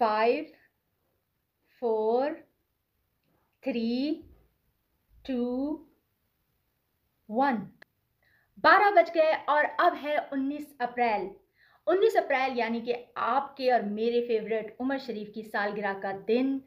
Five four three two one बारह बज गए और अब है उन्नीस अप्रैल। उन्नीस अप्रैल यानी कि आपके और मेरे फेवरेट उमर शरीफ की सालगिरह का दिन।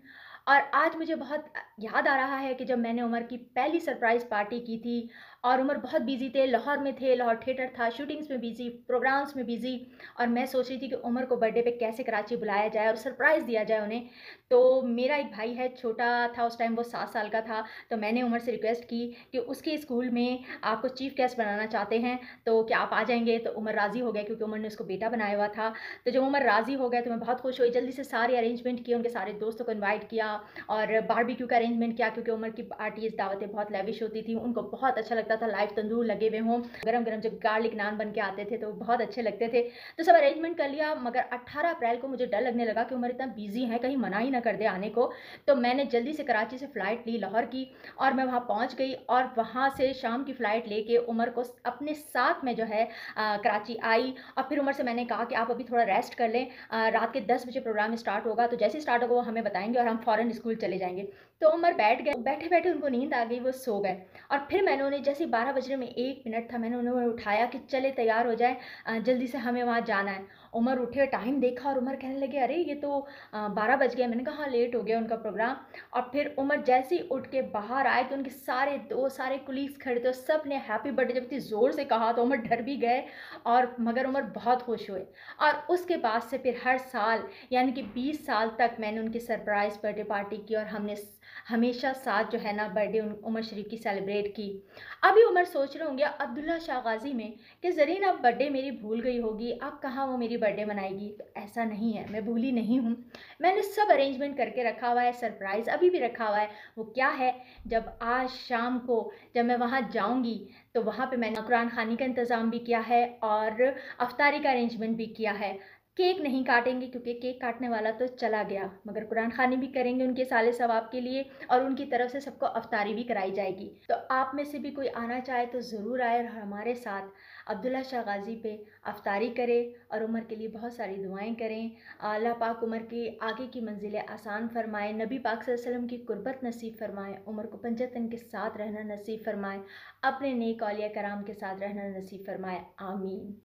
और आज मुझे बहुत याद आ रहा है कि जब मैंने उमर की पहली सरप्राइज़ पार्टी की थी और उमर बहुत बिज़ी थे, लाहौर में थे, लाहौर थिएटर था, शूटिंग्स में बिज़ी, प्रोग्राम्स में बिज़ी और मैं सोच रही थी कि उमर को बर्थडे पे कैसे कराची बुलाया जाए और सरप्राइज़ दिया जाए उन्हें। तो मेरा एक भाई है, छोटा था उस टाइम, वो सात साल का था। तो मैंने उमर से रिक्वेस्ट की कि उसके स्कूल में आपको चीफ गेस्ट बनाना चाहते हैं तो क्या आप आ जाएँगे? तो उमर राज़ी हो गया क्योंकि उमर ने उसको बेटा बनाया हुआ था। तो जब उमर राज़ी हो गया तो मैं बहुत खुश हुई, जल्दी से सारे अरेंजमेंट किए उनके सारे दोस्तों को इन्वाइट किया और बारबेक्यू का अरेंजमेंट किया क्योंकि उमर की पार्टीज़ दावतें बहुत लेविश होती थी, उनको बहुत अच्छा लगता था लाइव तंदूर लगे हुए हों गरम गरम जब गार्लिक नान बन के आते थे तो बहुत अच्छे लगते थे। तो सब अरेंजमेंट कर लिया, मगर अट्ठारह अप्रैल को मुझे डर लगने लगा कि उमर इतना बिज़ी है, कहीं मना ही ना कर दे आने को। तो मैंने जल्दी से कराची से फ़्लाइट ली, लाहौर की और मैं वहाँ पहुँच गई और वहाँ से शाम की फ़्लाइट लेके उमर को अपने साथ में जो है कराची आई और फिर उमर से मैंने कहा कि आप अभी थोड़ा रेस्ट कर लें। रात के दस बजे प्रोग्राम स्टार्ट होगा तो जैसे स्टार्ट होगा वो हमें बताएँगे और हम फ़ौरन स्कूल चले जाएँगे। तो उमर बैठ गए बैठे बैठे उनको नींद आ गई, वो सो गए। और फिर मैंने उन्हें, जैसे बारह बजने में एक मिनट था, मैंने उन्हें उठाया कि चले, तैयार हो जाए जल्दी से हमें वहाँ जाना है। उमर उठे, टाइम देखा और उमर कहने लगे, अरे, ये तो बारह बज गए, मैंने कहा हाँ लेट हो गया उनका प्रोग्राम। और फिर उमर जैसे ही उठ के बाहर आए तो उनके सारे दो सारे कुलीग्स खड़े थे सबने हैप्पी बर्थडे जब इतनी ज़ोर से कहा तो उमर डर भी गए और मगर उमर बहुत खुश हुए। और उसके बाद से फिर हर साल, यानी कि बीस साल तक मैंने उनकी सरप्राइज़ बर्थडे पार्टी की और हमने हमेशा साथ जो है ना बर्थडे उमर शरीफ की सेलिब्रेट की। अभी उमर सोच रहे होंगे अब्दुल्ला शाह गाजी में कि जरीन अब बर्थडे मेरी भूल गई होगी, अब कहाँ वो मेरी बर्थडे मनाएगी? तो ऐसा नहीं है, मैं भूली नहीं हूँ। मैंने सब अरेंजमेंट करके रखा हुआ है, सरप्राइज़ अभी भी रखा हुआ है। वो क्या है? जब आज शाम को जब मैं वहाँ जाऊँगी तो वहाँ पर मैंने कुरान खानी का इंतज़ाम भी किया है और अफ्तारी का अरेंजमेंट भी किया है। केक नहीं काटेंगे क्योंकि केक काटने वाला तो चला गया। मगर कुरान खानी भी करेंगे उनके साले सवाब के लिए और उनकी तरफ़ से सबको अफतारी भी कराई जाएगी। तो आप में से भी कोई आना चाहे तो ज़रूर आए और हमारे साथ अब्दुल्ला शाह गाज़ी पे अफतारी करें और उमर के लिए बहुत सारी दुआएँ करें। अल्लाह पाक उमर की आगे की मंजिलें आसान फरमाए, नबी पाक वसल्लम की कुर्बत नसीब फरमाए, उमर को पंजतन के साथ रहना नसीब फरमाए, अपने नेक अलिया कराम के साथ रहना नसीब फरमाए, आमीन।